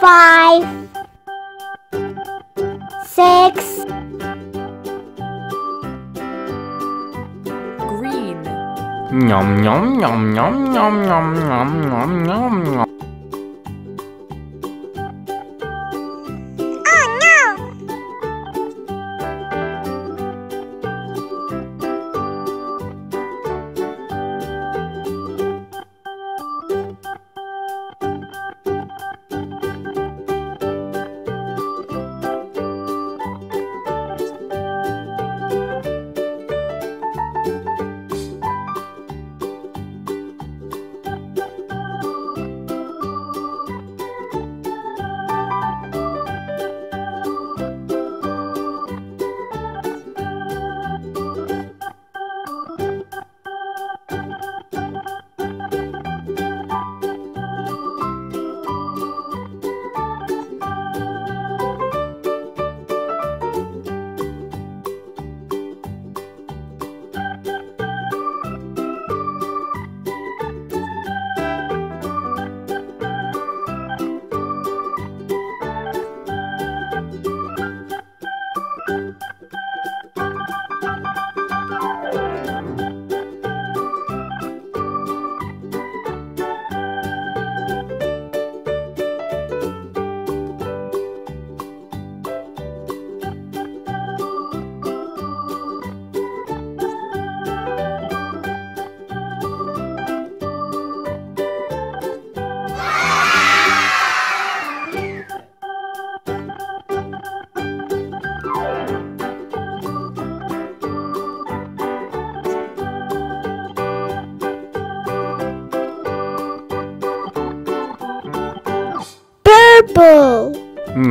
five, six, green. Nom nom nom nom nom nom nom nom nom.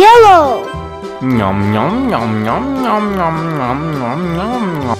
yellow. Nom nom nom nom nom nom nom nom nom.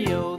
radio.